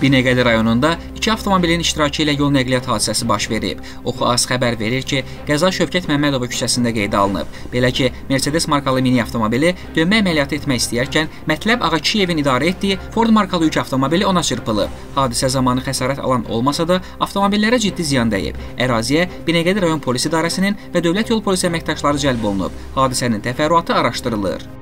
kanalımıza abone olun. Binəqədi rayonunda iki avtomobilin iştirakı ilə yol nəqliyyat hadisəsi baş verib. Oxu Az xəbər verir ki, qəza Şövkət Məmmədova küçəsində qeydə alınıb. Belə ki, Mercedes markalı mini avtomobili dönmə əməliyyatı etmək istəyərkən Mətləb Ağakiyevin idarə etdiyi Ford markalı yük avtomobili ona çırpılıb. Hadisə zamanı xəsarət alan olmasa da, avtomobillərə ciddi ziyan dəyib. Əraziyə Binəqədi rayon polis idarəsinin və Dövlət Yol Polisi əməkdaşları cəlb olunub. Hadisənin təfərrüatı araşdırılır.